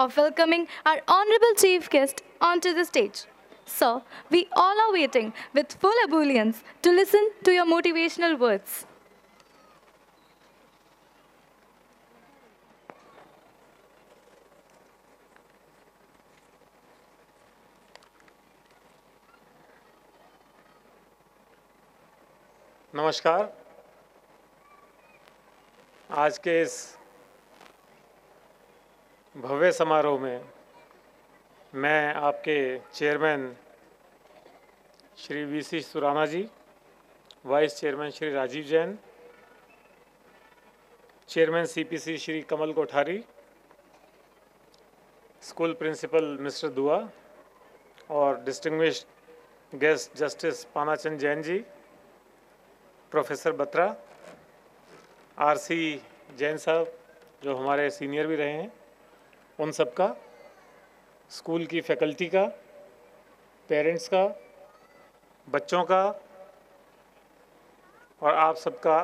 of welcoming our honorable chief guest onto the stage. Sir, we all are waiting with full ebullience to listen to your motivational words. नमस्कार आज के इस भव्य समारोह में मैं आपके chairman Shri V C Surana ji, vice chairman Shri Rajiv Jain, chairman CPC Shri Kamal Kothari, school principal mister Dua और distinguished guest justice Panachand Jain ji, professor Batra RC Jain साहब, जो हमारे सीनियर भी रहे हैं। उन सब का स्कूल की फैकल्टी का पेरेंट्स का बच्चों का और आप सबका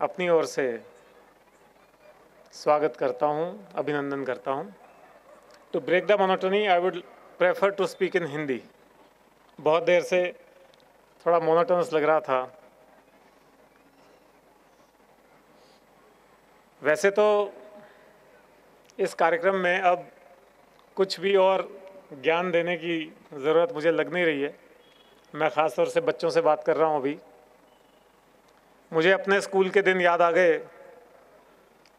अपनी ओर से स्वागत करता हूँ, अभिनंदन करता हूँ। To break the monotony I would prefer to speak in Hindi बहुत देर से थोड़ा मोनोटोनस लग रहा था वैसे तो इस कार्यक्रम में अब कुछ भी और ज्ञान देने की ज़रूरत मुझे लग नहीं रही है। मैं ख़ास तौर से बच्चों से बात कर रहा हूँ अभी। मुझे अपने स्कूल के दिन याद आ गए।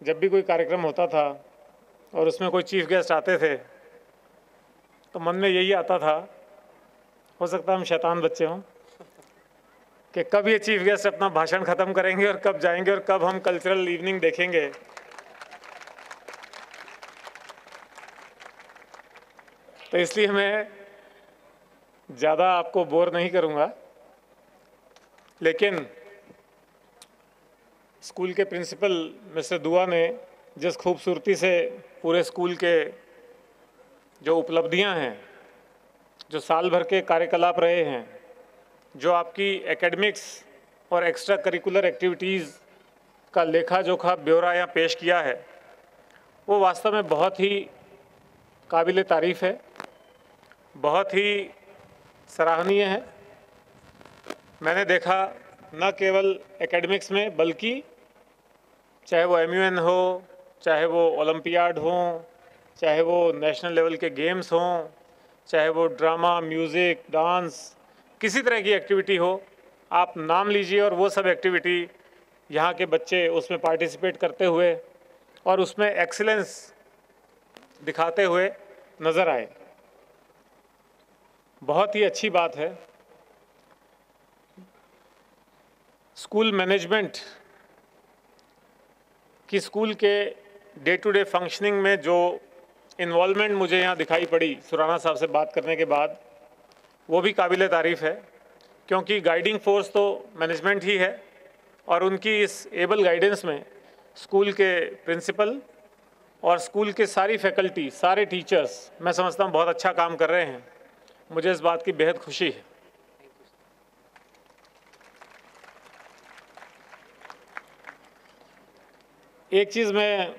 जब भी कोई कार्यक्रम होता था और उसमें कोई चीफ गेस्ट आते थे तो मन में यही आता था, हो सकता है हम शैतान बच्चे हों, कि कब ये चीफ गेस्ट अपना भाषण ख़त्म करेंगे और कब जाएँगे और कब हम कल्चरल इवनिंग देखेंगे। तो इसलिए मैं ज़्यादा आपको बोर नहीं करूँगा। लेकिन स्कूल के प्रिंसिपल, मिस्टर दुआ ने जिस खूबसूरती से पूरे स्कूल के जो उपलब्धियाँ हैं, जो साल भर के कार्यकलाप रहे हैं, जो आपकी एकेडमिक्स और एक्स्ट्रा करिकुलर एक्टिविटीज़ का लेखा जोखा ब्यौरा यहाँ पेश किया है, वो वास्तव में बहुत ही काबिल तारीफ़ है। बहुत ही सराहनीय है। मैंने देखा न केवल एकेडमिक्स में, बल्कि चाहे वो एमयूएन हो, चाहे वो ओलंपियाड हो, चाहे वो नेशनल लेवल के गेम्स हों, चाहे वो ड्रामा म्यूज़िक डांस किसी तरह की एक्टिविटी हो, आप नाम लीजिए और वो सब एक्टिविटी यहाँ के बच्चे उसमें पार्टिसिपेट करते हुए और उसमें एक्सीलेंस दिखाते हुए नज़र आए। बहुत ही अच्छी बात है। स्कूल मैनेजमेंट कि स्कूल के डे टू डे फंक्शनिंग में जो इन्वॉल्वमेंट मुझे यहाँ दिखाई पड़ी सुराना साहब से बात करने के बाद, वो भी काबिल तारीफ़ है। क्योंकि गाइडिंग फोर्स तो मैनेजमेंट ही है और उनकी इस एबल गाइडेंस में स्कूल के प्रिंसिपल और स्कूल के सारी फैकल्टी सारे टीचर्स मैं समझता हूँ, बहुत अच्छा काम कर रहे हैं। मुझे इस बात की बेहद खुशी है। एक चीज़ मैं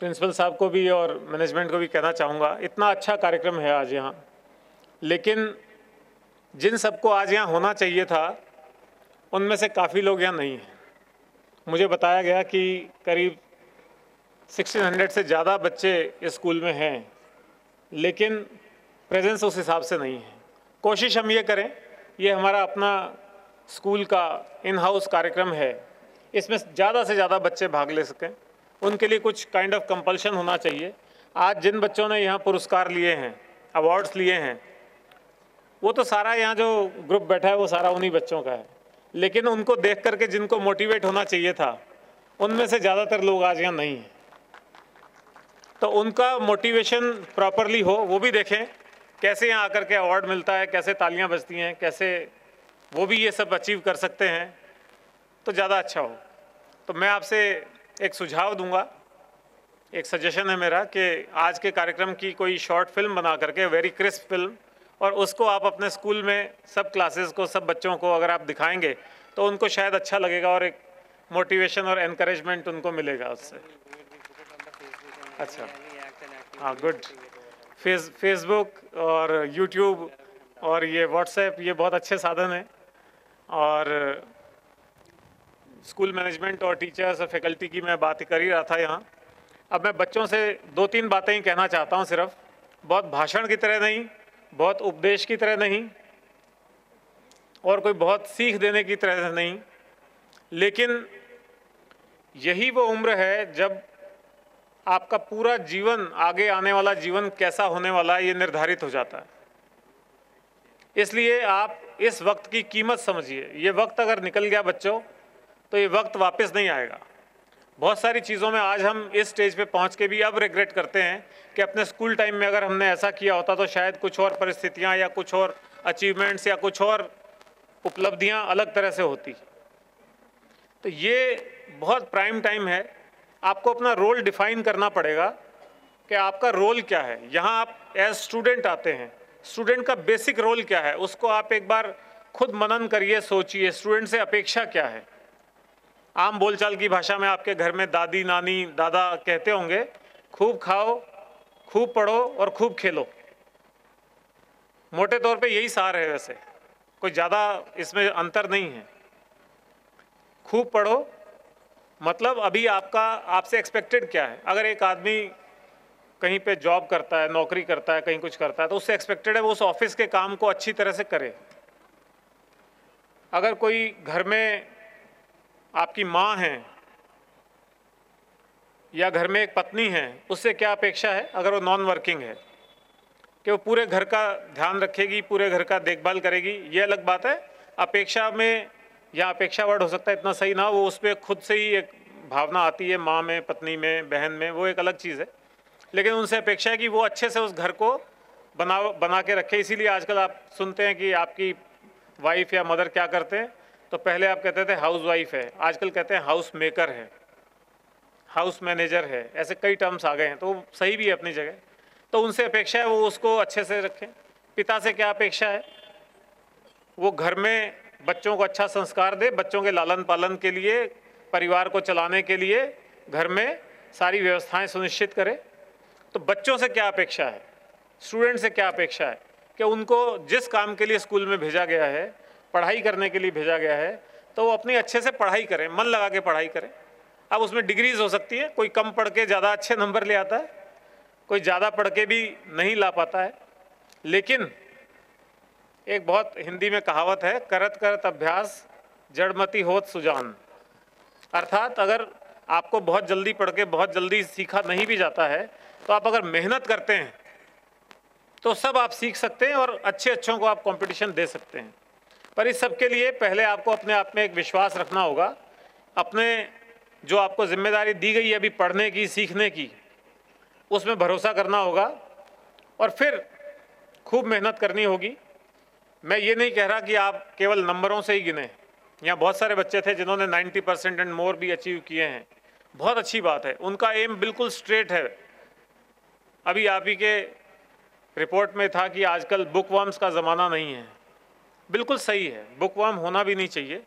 प्रिंसिपल साहब को भी और मैनेजमेंट को भी कहना चाहूँगा, इतना अच्छा कार्यक्रम है आज यहाँ। लेकिन जिन सबको आज यहाँ होना चाहिए था, उनमें से काफ़ी लोग यहाँ नहीं हैं। मुझे बताया गया कि करीब 1600 से ज़्यादा बच्चे इस स्कूल में हैं। लेकिन प्रेजेंस उस हिसाब से नहीं है। कोशिश हम ये करें, ये हमारा अपना स्कूल का इन हाउस कार्यक्रम है। इसमें ज़्यादा से ज़्यादा बच्चे भाग ले सकें। उनके लिए कुछ काइंड ऑफ़ कंपल्शन होना चाहिए। आज जिन बच्चों ने यहाँ पुरस्कार लिए हैं अवार्ड्स लिए हैं, वो तो सारा यहाँ जो ग्रुप बैठा है, वो सारा उन्हीं बच्चों का है। लेकिन उनको देख करके जिनको मोटिवेट होना चाहिए था, उनमें से ज़्यादातर लोग आज यहाँ नहीं हैं। तो उनका मोटिवेशन प्रॉपरली हो, वो भी देखें, कैसे यहाँ आकर के अवार्ड मिलता है, कैसे तालियाँ बजती हैं, कैसे वो भी ये सब अचीव कर सकते हैं तो ज़्यादा अच्छा हो। तो मैं आपसे एक सुझाव दूँगा, एक सजेशन है मेरा कि आज के कार्यक्रम की कोई शॉर्ट फ़िल्म बना करके वेरी क्रिस्प फ़िल्म और उसको आप अपने स्कूल में सब क्लासेस को, सब बच्चों को अगर आप दिखाएँगे तो उनको शायद अच्छा लगेगा और एक मोटिवेशन और इनक्रेजमेंट उनको मिलेगा उससे। अच्छा। हाँ गुड फेस फेसबुक और यूट्यूब और ये व्हाट्सएप ये बहुत अच्छे साधन हैं। और स्कूल मैनेजमेंट और टीचर्स और फैकल्टी की मैं बात कर ही रहा था यहाँ। अब मैं बच्चों से दो तीन बातें ही कहना चाहता हूँ सिर्फ़। बहुत भाषण की तरह नहीं बहुत उपदेश की तरह नहीं और कोई बहुत सीख देने की तरह नहीं। लेकिन यही वो उम्र है जब आपका पूरा जीवन, आगे आने वाला जीवन कैसा होने वाला है, ये निर्धारित हो जाता है। इसलिए आप इस वक्त की कीमत समझिए। ये वक्त अगर निकल गया बच्चों तो ये वक्त वापस नहीं आएगा। बहुत सारी चीज़ों में आज हम इस स्टेज पे पहुँच के भी अब रिग्रेट करते हैं कि अपने स्कूल टाइम में अगर हमने ऐसा किया होता तो शायद कुछ और परिस्थितियाँ या कुछ और अचीवमेंट्स या कुछ और उपलब्धियाँ अलग तरह से होती। तो ये बहुत प्राइम टाइम है। आपको अपना रोल डिफाइन करना पड़ेगा कि आपका रोल क्या है। यहाँ आप एज स्टूडेंट आते हैं। स्टूडेंट का बेसिक रोल क्या है? उसको आप एक बार खुद मनन करिए, सोचिए स्टूडेंट से अपेक्षा क्या है? आम बोलचाल की भाषा में आपके घर में दादी, नानी, दादा कहते होंगे, खूब खाओ, खूब पढ़ो और खूब खेलो। मोटे तौर पे यही सार है वैसे। कोई ज़्यादा इसमें अंतर नहीं है। खूब पढ़ो मतलब अभी आपका, आपसे एक्सपेक्टेड क्या है? अगर एक आदमी कहीं पे जॉब करता है, नौकरी करता है, कहीं कुछ करता है तो उससे एक्सपेक्टेड है वो उस ऑफ़िस के काम को अच्छी तरह से करे। अगर कोई घर में आपकी माँ है, या घर में एक पत्नी है, उससे क्या अपेक्षा है? अगर वो नॉन वर्किंग है, कि वो पूरे घर का ध्यान रखेगी, पूरे घर का देखभाल करेगी, ये अलग बात है। अपेक्षा में या अपेक्षा वर्ड हो सकता है, इतना सही ना वो उस पर खुद से ही एक भावना आती है, माँ में, पत्नी में, बहन में, वो एक अलग चीज़ है। लेकिन उनसे अपेक्षा है कि वो अच्छे से उस घर को बना बना के रखे। इसीलिए आजकल आप सुनते हैं कि आपकी वाइफ या मदर क्या करते हैं तो पहले आप कहते थे हाउस वाइफ है, आजकल कहते हैं हाउस मेकर है हाउस मैनेजर है, ऐसे कई टर्म्स आ गए हैं तो सही भी है अपनी जगह। तो उनसे अपेक्षा है वो उसको अच्छे से रखें। पिता से क्या अपेक्षा है? वो घर में बच्चों को अच्छा संस्कार दे, बच्चों के लालन पालन के लिए, परिवार को चलाने के लिए, घर में सारी व्यवस्थाएँ सुनिश्चित करे। तो बच्चों से क्या अपेक्षा है? स्टूडेंट से क्या अपेक्षा है? कि उनको जिस काम के लिए स्कूल में भेजा गया है, पढ़ाई करने के लिए भेजा गया है तो वो अपनी अच्छे से पढ़ाई करें, मन लगा के पढ़ाई करें। अब उसमें डिग्रीज हो सकती है, कोई कम पढ़ के ज़्यादा अच्छे नंबर ले आता है, कोई ज़्यादा पढ़ के भी नहीं ला पाता है। लेकिन एक बहुत हिंदी में कहावत है, करत करत अभ्यास, जड़मती होत सुजान। अर्थात अगर आपको बहुत जल्दी पढ़ के बहुत जल्दी सीखा नहीं भी जाता है तो आप अगर मेहनत करते हैं तो सब आप सीख सकते हैं और अच्छे अच्छों को आप कंपटीशन दे सकते हैं। पर इस सब के लिए पहले आपको अपने आप में एक विश्वास रखना होगा। अपने जो आपको ज़िम्मेदारी दी गई है अभी पढ़ने की, सीखने की, उसमें भरोसा करना होगा और फिर खूब मेहनत करनी होगी। मैं ये नहीं कह रहा कि आप केवल नंबरों से ही गिने। यहाँ बहुत सारे बच्चे थे जिन्होंने 90 परसेंट एंड मोर भी अचीव किए हैं। बहुत अच्छी बात है। उनका एम बिल्कुल स्ट्रेट है। अभी आप ही के रिपोर्ट में था कि आजकल बुक वर्म्स का ज़माना नहीं है। बिल्कुल सही है। बुक वर्म होना भी नहीं चाहिए।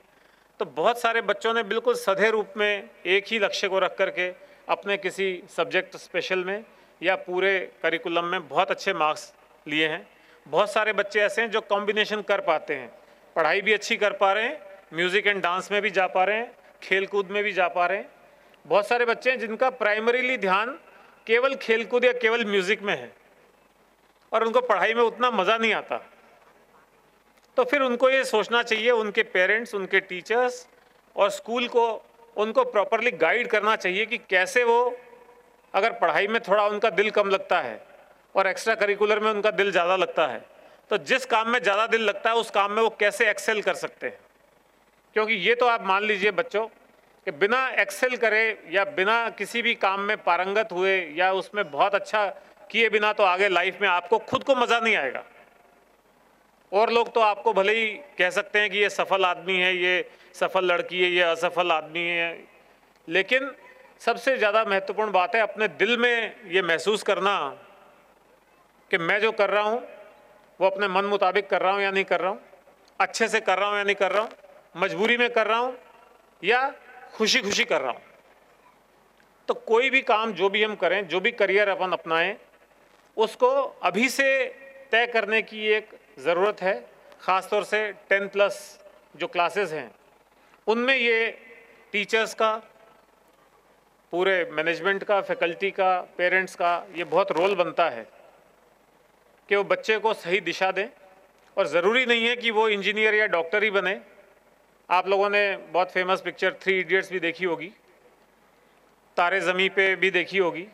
तो बहुत सारे बच्चों ने बिल्कुल सधे रूप में एक ही लक्ष्य को रख करके अपने किसी सब्जेक्ट स्पेशल में या पूरे करिकुलम में बहुत अच्छे मार्क्स लिए हैं। बहुत सारे बच्चे ऐसे हैं जो कॉम्बिनेशन कर पाते हैं। पढ़ाई भी अच्छी कर पा रहे हैं म्यूज़िक एंड डांस में भी जा पा रहे हैं खेल कूद में भी जा पा रहे हैं। बहुत सारे बच्चे हैं जिनका प्राइमरीली ध्यान केवल खेल कूद या केवल म्यूज़िक में है। और उनको पढ़ाई में उतना मज़ा नहीं आता। तो फिर उनको ये सोचना चाहिए, उनके पेरेंट्स उनके टीचर्स और स्कूल को, उनको प्रॉपरली गाइड करना चाहिए कि कैसे वो, अगर पढ़ाई में थोड़ा उनका दिल कम लगता है और एक्स्ट्रा करिकुलर में उनका दिल ज़्यादा लगता है। तो जिस काम में ज़्यादा दिल लगता है, उस काम में वो कैसे एक्सेल कर सकते हैं? क्योंकि ये तो आप मान लीजिए बच्चों, कि बिना एक्सेल करे या बिना किसी भी काम में पारंगत हुए या उसमें बहुत अच्छा किए बिना तो आगे लाइफ में आपको खुद को मज़ा नहीं आएगा। और लोग तो आपको भले ही कह सकते हैं कि ये सफल आदमी है, ये सफल लड़की है, ये असफल आदमी है, लेकिन सबसे ज़्यादा महत्वपूर्ण बात है अपने दिल में ये महसूस करना। कि मैं जो कर रहा हूँ, वो अपने मन मुताबिक कर रहा हूँ या नहीं कर रहा हूँ? अच्छे से कर रहा हूँ या नहीं कर रहा हूँ? मजबूरी में कर रहा हूँ या खुशी खुशी कर रहा हूँ? तो कोई भी काम जो भी हम करें, जो भी करियर अपन अपनाएँ, उसको अभी से तय करने की एक ज़रूरत है। ख़ास तौर से टेन प्लस जो क्लासेस हैं, उनमें ये टीचर्स का, पूरे मैनेजमेंट का, फैकल्टी का, पेरेंट्स का ये बहुत रोल बनता है। कि वो बच्चे को सही दिशा दें और ज़रूरी नहीं है कि वो इंजीनियर या डॉक्टर ही बने। आप लोगों ने बहुत फ़ेमस पिक्चर थ्री इडियट्स भी देखी होगी, तारे ज़मी पे भी देखी होगी।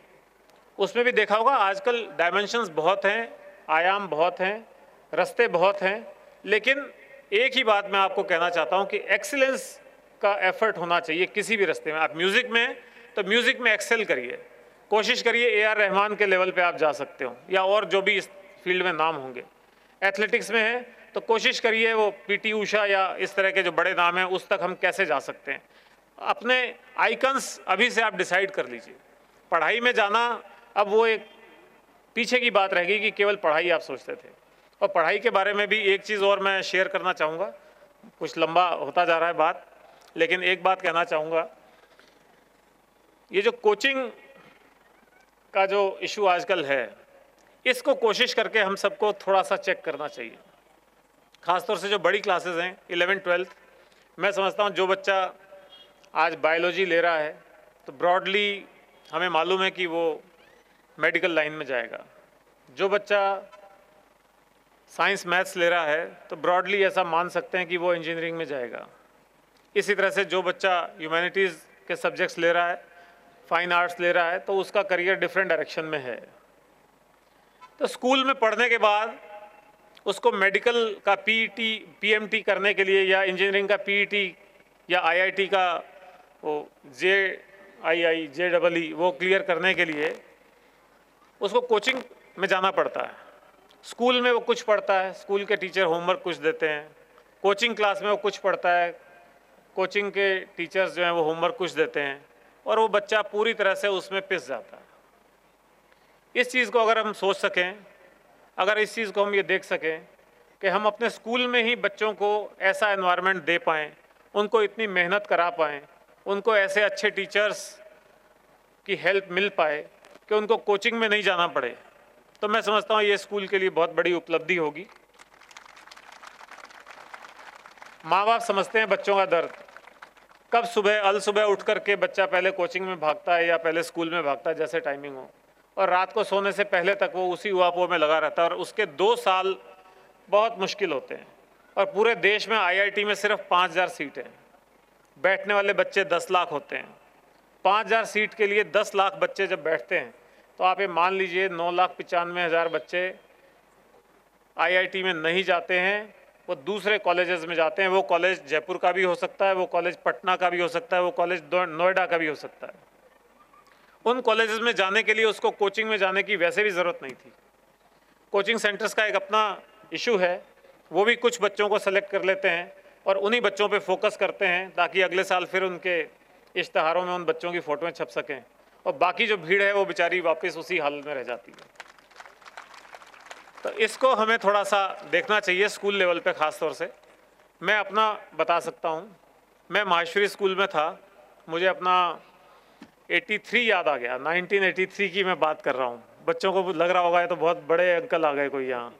उसमें भी देखा होगा, आजकल डायमेंशंस बहुत हैं, आयाम बहुत हैं, रास्ते बहुत हैं, लेकिन एक ही बात मैं आपको कहना चाहता हूँ कि एक्सीलेंस का एफर्ट होना चाहिए किसी भी रास्ते में। आप म्यूज़िक में तो म्यूज़िक में एक्सेल करिए। कोशिश करिए ए आर रहमान के लेवल पे आप जा सकते हो, या और जो भी इस फ़ील्ड में नाम होंगे। एथलेटिक्स में है तो कोशिश करिए वो पीटी उषा या इस तरह के जो बड़े नाम हैं, उस तक हम कैसे जा सकते हैं। अपने आइकन्स अभी से आप डिसाइड कर लीजिए। पढ़ाई में जाना, अब वो एक पीछे की बात रहेगी कि केवल पढ़ाई आप सोचते थे। और पढ़ाई के बारे में भी एक चीज़ और मैं शेयर करना चाहूँगा। कुछ लंबा होता जा रहा है बात, लेकिन एक बात कहना चाहूँगा। ये जो कोचिंग का जो इशू आजकल है इसको कोशिश करके हम सबको थोड़ा सा चेक करना चाहिए। ख़ासतौर से जो बड़ी क्लासेस हैं इलेवन ट्वेल्थ मैं समझता हूँ जो बच्चा आज बायोलॉजी ले रहा है तो ब्रॉडली हमें मालूम है कि वो मेडिकल लाइन में जाएगा। जो बच्चा साइंस मैथ्स ले रहा है तो ब्रॉडली ऐसा मान सकते हैं कि वो इंजीनियरिंग में जाएगा। इसी तरह से जो बच्चा ह्यूमैनिटीज़ के सब्जेक्ट्स ले रहा है फाइन आर्ट्स ले रहा है तो उसका करियर डिफरेंट डायरेक्शन में है। तो स्कूल में पढ़ने के बाद उसको मेडिकल का पीईटी पीएमटी करने के लिए या इंजीनियरिंग का पीईटी या आईआईटी का वो जे आई आई जे डबल ई वो क्लियर करने के लिए उसको कोचिंग में जाना पड़ता है। स्कूल में वो कुछ पढ़ता है, स्कूल के टीचर होमवर्क कुछ देते हैं, कोचिंग क्लास में वो कुछ पढ़ता है, कोचिंग के टीचर्स जो हैं वो होमवर्क कुछ देते हैं और वो बच्चा पूरी तरह से उसमें पिस जाता है। इस चीज़ को अगर हम सोच सकें, अगर इस चीज़ को हम ये देख सकें कि हम अपने स्कूल में ही बच्चों को ऐसा एनवायरनमेंट दे पाएँ, उनको इतनी मेहनत करा पाएँ, उनको ऐसे अच्छे टीचर्स की हेल्प मिल पाए कि उनको कोचिंग में नहीं जाना पड़े तो मैं समझता हूँ ये स्कूल के लिए बहुत बड़ी उपलब्धि होगी। माँ बाप समझते हैं बच्चों का दर्द, कब सुबह, अल सुबह उठ करके बच्चा पहले कोचिंग में भागता है या पहले स्कूल में भागता है, जैसे टाइमिंग हो। और रात को सोने से पहले तक वो उसी हुआपो में लगा रहता है और उसके दो साल बहुत मुश्किल होते हैं। और पूरे देश में आईआईटी में सिर्फ़ पाँच हज़ार सीट बैठने वाले बच्चे दस लाख होते हैं। पाँच हज़ार सीट के लिए दस लाख बच्चे जब बैठते हैं तो आप ये मान लीजिए नौ लाख पचानवे हज़ार बच्चे आईआईटी में नहीं जाते हैं, वो दूसरे कॉलेजेस में जाते हैं। वो कॉलेज जयपुर का भी हो सकता है, वो कॉलेज पटना का भी हो सकता है, वो कॉलेज नोएडा का भी हो सकता है। उन कॉलेजेस में जाने के लिए, उसको कोचिंग में जाने की वैसे भी ज़रूरत नहीं थी। कोचिंग सेंटर्स का एक अपना इशू है, वो भी कुछ बच्चों को सेलेक्ट कर लेते हैं और उन्हीं बच्चों पे फोकस करते हैं, ताकि अगले साल फिर उनके इश्तहारों में उन बच्चों की फ़ोटोएँ छप सकें। और बाकी जो भीड़ है, वो बेचारी वापस उसी हालत में रह जाती है। तो इसको हमें थोड़ा सा देखना चाहिए स्कूल लेवल पे ख़ास तौर से। मैं अपना बता सकता हूँ। मैं माहेश्वरी स्कूल में था। मुझे अपना 83 याद आ गया। 1983 की मैं बात कर रहा हूँ। बच्चों को लग रहा होगा ये तो बहुत बड़े अंकल आ गए कोई यहाँ।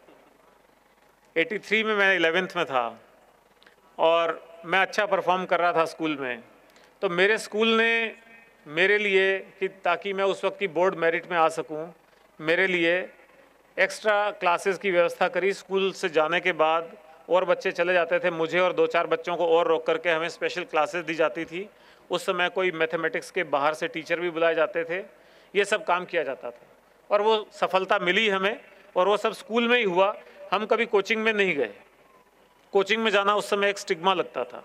83 में मैं इलेवेंथ में था और मैं अच्छा परफॉर्म कर रहा था स्कूल में। तो मेरे स्कूल ने मेरे लिए कि ताकि मैं उस वक्त की बोर्ड मेरिट में आ सकूँ, मेरे लिए एक्स्ट्रा क्लासेस की व्यवस्था करी स्कूल से जाने के बाद। और बच्चे चले जाते थे मुझे और दो चार बच्चों को और रोक करके हमें स्पेशल क्लासेस दी जाती थी। उस समय कोई मैथमेटिक्स के बाहर से टीचर भी बुलाए जाते थे। ये सब काम किया जाता था। और वो सफलता मिली हमें और वो सब स्कूल में ही हुआ। हम कभी कोचिंग में नहीं गए। कोचिंग में जाना उस समय एक स्टिग्मा लगता था।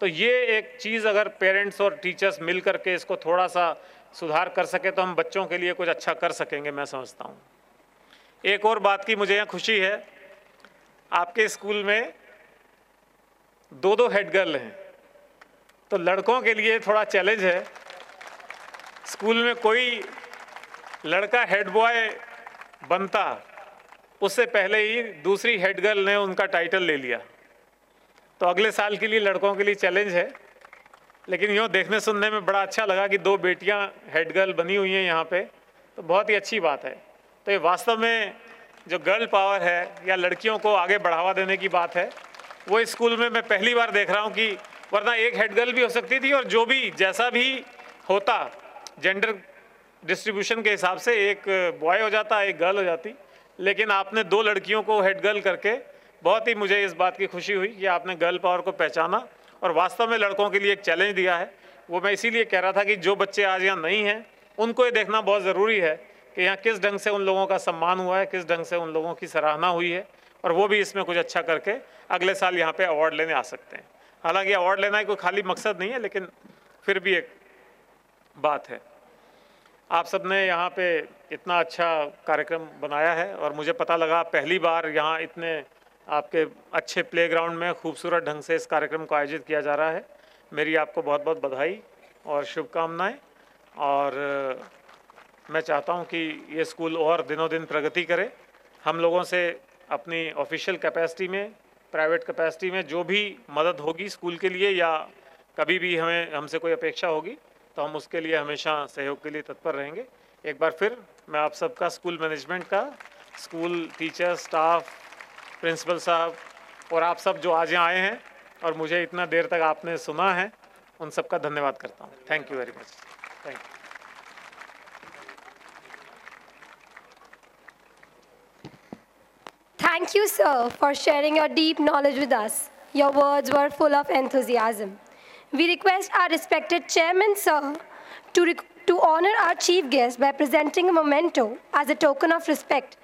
तो ये एक चीज़ अगर पेरेंट्स और टीचर्स मिल करके इसको थोड़ा सा सुधार कर सके तो हम बच्चों के लिए कुछ अच्छा कर सकेंगे, मैं समझता हूँ। एक और बात की मुझे यहाँ खुशी है। आपके स्कूल में दो दो हेड गर्ल हैं। तो लड़कों के लिए थोड़ा चैलेंज है। स्कूल में कोई लड़का हेड बॉय बनता, उससे पहले ही दूसरी हेड गर्ल ने उनका टाइटल ले लिया। तो अगले साल के लिए लड़कों के लिए चैलेंज है। लेकिन यूँ देखने सुनने में बड़ा अच्छा लगा कि दो बेटियाँ हेड गर्ल बनी हुई हैं यहाँ पे। तो बहुत ही अच्छी बात है। तो ये वास्तव में जो गर्ल पावर है या लड़कियों को आगे बढ़ावा देने की बात है, वो स्कूल में मैं पहली बार देख रहा हूँ कि वरना एक हेड गर्ल भी हो सकती थी और जो भी, जैसा भी होता जेंडर डिस्ट्रीब्यूशन के हिसाब से एक बॉय हो जाता, एक गर्ल हो जाती। लेकिन आपने दो लड़कियों को हेड गर्ल करके बहुत ही मुझे इस बात की खुशी हुई कि आपने गर्ल पावर को पहचाना और वास्तव में लड़कों के लिए एक चैलेंज दिया है। वो मैं इसीलिए कह रहा था कि जो बच्चे आज यहाँ नहीं हैं, उनको ये देखना बहुत ज़रूरी है कि यहाँ किस ढंग से उन लोगों का सम्मान हुआ है, किस ढंग से उन लोगों की सराहना हुई है और वो भी इसमें कुछ अच्छा करके अगले साल यहाँ पे अवार्ड लेने आ सकते हैं। हालाँकि अवार्ड लेना कोई खाली मकसद नहीं है, लेकिन फिर भी एक बात है। आप सबने यहाँ पे इतना अच्छा कार्यक्रम बनाया है और मुझे पता लगा पहली बार यहाँ इतने आपके अच्छे प्लेग्राउंड में खूबसूरत ढंग से इस कार्यक्रम को आयोजित किया जा रहा है। मेरी आपको बहुत बहुत बधाई और शुभकामनाएँ। और मैं चाहता हूँ कि ये स्कूल और दिनों दिन प्रगति करे। हम लोगों से अपनी ऑफिशियल कैपेसिटी में प्राइवेट कैपेसिटी में जो भी मदद होगी स्कूल के लिए या कभी भी हमें, हमसे कोई अपेक्षा होगी तो हम उसके लिए हमेशा सहयोग के लिए तत्पर रहेंगे। एक बार फिर मैं आप सबका स्कूल मैनेजमेंट का, स्कूल टीचर, स्टाफ, प्रिंसिपल साहब और आप सब जो आज आए हैं और मुझे इतना देर तक आपने सुना है, उन सबका धन्यवाद करता हूँ। Thank you very much thank you sir, for sharing your deep knowledge with us. Your words were full of enthusiasm. We request our respected chairman, sir, to, to honor our chief guest by presenting a memento as a token of respect